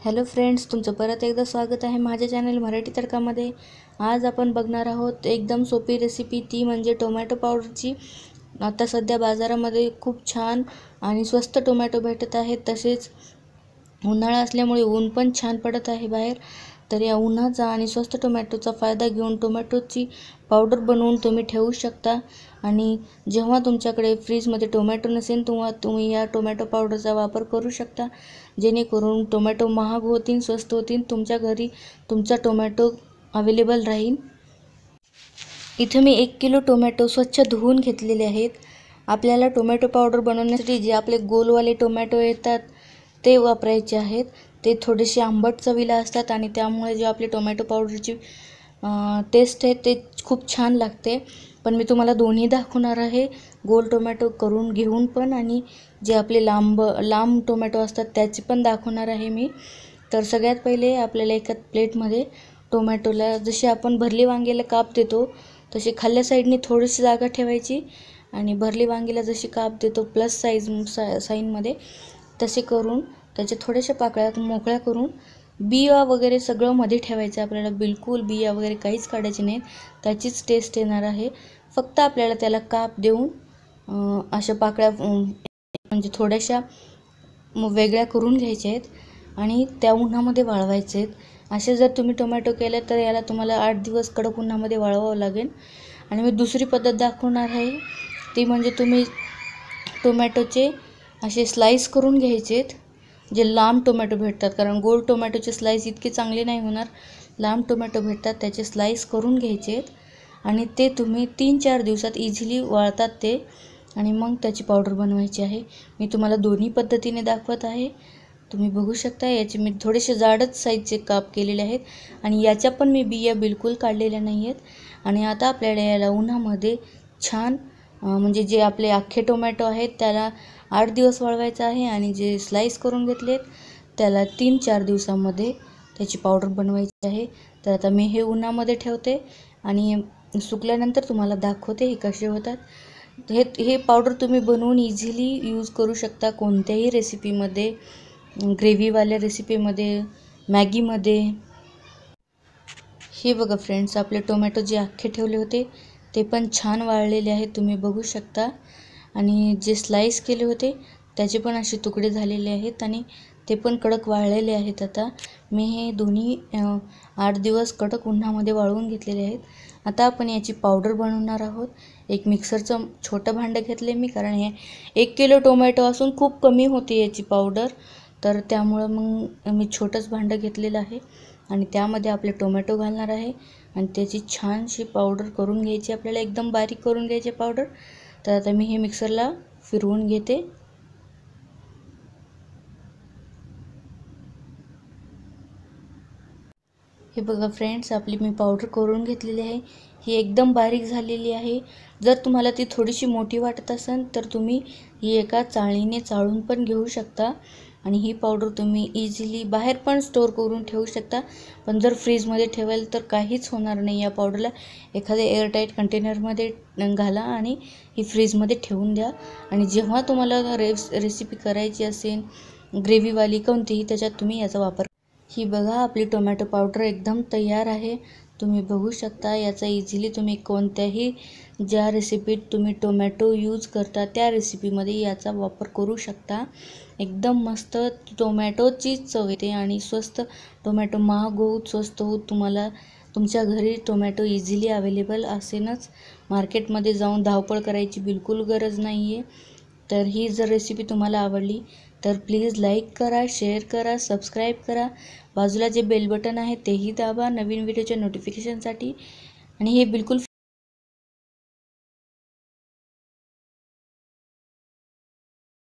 Hello friends तुमचं परत एकदा स्वागत आहे माझ्या चॅनल मराठी तडकामध्ये आज आपण बघणार आहोत एकदम सोपी रेसिपी ती म्हणजे टोमॅटो पावडरची आता सध्या बाजारामध्ये खूप छान आणि स्वस्त टोमॅटो भेटत आहेत. तसेच उन्हाळा असल्यामुळे ऊन पण छान पडत आहे बाहेर. तर या उन्हाचा आणि स्वस्त टोमॅटोचा फायदा घेऊन टोमॅटोची पावडर बनवून तुम्ही ठेवू शकता. आणि जेव्हा तुमच्याकडे फ्रीजमध्ये टोमॅटो नसेल तेव्हा तुम्ही या टोमॅटो पावडरचा वापर करू शकता. जेणेकरून टोमॅटो महाग होतील स्वस्त होतील तुमच्या घरी तुमचा टोमॅटो अवेलेबल राहील. इथं मी एक किलो टोमॅटो स्वच्छ धुवून घेतलेले आहेत. आपल्याला टोमॅटो पावडर बनवण्यासाठी जे आपले गोलवाले टोमॅटो येतात ते वापरायचे आहेत. ते थोडेसे आंबट चवीला असतात आणि त्यामुळे जे आपली टोमॅटो पावडरची टेस्ट आहे ते खूप छान लागते. पण मी तुम्हाला दोन्ही दाखवणार आहे. गोल टोमॅटो करून घेऊन पण आणि जे आपले लांब लांब टोमॅटो असतात त्याची पण दाखवणार आहे मी. तर सगळ्यात पहिले आपल्याला एका प्लेटमध्ये टोमॅटोला जशी आपण भरली वांग्याला काप देतो तशी खाल्ल्या साईडने थोडीशी जागा ठेवायची आणि भरली वांगीला जशी काप देतो प्लस साईज सा साईनमध्ये तसे करून त्याच्या थोड्याशा पाकळ्या मोकळ्या करून बिया वगैरे सगळं मध्ये ठेवायचं. आपल्याला बिलकुल बिया वगैरे काहीच काढायचे नाहीत त्याचीच टेस्ट येणार आहे. फक्त आपल्याला त्याला काप देऊन अशा पाकळ्या म्हणजे थोड्याशा वेगळ्या करून घ्यायच्या आहेत आणि त्या उन्हामध्ये वाळवायचे आहेत. असे जर तुम्ही टोमॅटो केले तर याला तुम्हाला आठ दिवस कडक उन्हामध्ये वाळवावं लागेल. आणि मी दुसरी पद्धत दाखवणार आहे. ती म्हणजे तुम्ही टोमॅटोचे असे स्लाईस करून घ्यायचे आहेत जे लांब टोमॅटो भेटतात कारण गोल टोमॅटोचे स्लाईस इतके चांगले नाही होणार. लांब टोमॅटो भेटतात त्याचे स्लाईस करून घ्यायचे आहेत. आणि ते तुम्ही तीन चार दिवसात इझिली वाळतात ते. आणि मग त्याची पावडर बनवायची आहे. मी तुम्हाला दोन्ही पद्धतीने दाखवत आहे. तुम्ही बघू शकता याचे मी थोडेसे जाडच साईजचे काप केलेले आहेत. आणि याच्या पण मी बिया बिलकुल काढलेल्या नाही आहेत आणि आता आपल्याला याला उन्हामध्ये छान म्हणजे जे आपले अख्खे टोमॅटो आहेत त्याला आठ दिवस वाळवायचं आहे आणि जे स्लाईस करून घेतलेत त्याला तीन चार दिवसामध्ये त्याची पावडर बनवायची आहे. तर आता मी हे उन्हामध्ये ठेवते आणि सुकल्यानंतर तुम्हाला दाखवते हे कसे होतात. हे हे पावडर तुम्ही बनवून इझिली यूज करू शकता कोणत्याही रेसिपीमध्ये ग्रेव्हीवाल्या रेसिपीमध्ये मॅगीमध्ये. हे बघा फ्रेंड्स आपले टोमॅटो जे अख्खे ठेवले होते ते पण छान वाळलेले आहेत तुम्ही बघू शकता. आणि जे स्लाईस केले होते त्याचे पण असे तुकडे झालेले आहेत आणि ते पण कडक वाळलेले आहेत आता. मी हे दोन्ही आठ दिवस कडक उन्हामध्ये वाळवून घेतलेले आहेत. आता आपण याची पावडर बनवणार आहोत. एक मिक्सरचं छोटं भांडं घेतले मी कारण हे एक किलो टोमॅटो असून खूप कमी होती याची पावडर तर त्यामुळं मग मी छोटंच भांडं घेतलेलं आहे. आणि त्यामध्ये आपले टोमॅटो घालणार आहे. आणि त्याची छानशी पावडर करून घ्यायची आपल्याला एकदम बारीक करून घ्यायची पावडर तर आता मी हे मिक्सरला फिरवून घेते. हे बघा फ्रेंड्स आपली मी पावडर करून घेतलेली आहे. ही एकदम बारीक झालेली आहे. जर तुम्हाला ती थोडीशी मोठी वाटत असेल तर तुम्ही ही एका चाळीने चाळून पण घेऊ शकता. आणि ही पावडर तुम्ही इझिली बाहेर पण स्टोअर करून ठेवू शकता. पण जर फ्रीजमध्ये ठेवाल तर काहीच होणार नाही या पावडरला एखाद्या एअरटाईट कंटेनरमध्ये घाला आणि ही फ्रीजमध्ये ठेवून द्या. आणि जेव्हा तुम्हाला रेस रेसिपी करायची असेल ग्रेव्हीवाली कोणतीही त्याच्यात तुम्ही याचा वापर ही बघा आपली टोमॅटो पावडर एकदम तयार आहे. तुम्ही बघू शकता याचा इझिली तुम्ही कोणत्याही ज्या रेसिपीत तुम्ही टोमॅटो यूज करता त्या रेसिपीमध्ये याचा वापर करू शकता. एकदम मस्त टोमॅटोची चव येते आणि स्वस्त टोमॅटो महाग होत स्वस्त होत तुम्हाला तुमच्या घरी टोमॅटो इझिली अवेलेबल असेनच. मार्केटमध्ये जाऊन धावपळ करायची बिलकुल गरज नाही आहे तर ही जर रेसिपी तुम्हाला आवडली तर प्लीज लाईक करा शेअर करा सबस्क्राईब करा. बाजूला जे बेल बटन आहे तेही दाबा. नवीन व्हिडिओच्या नोटिफिकेशनसाठी आणि हे बिलकुल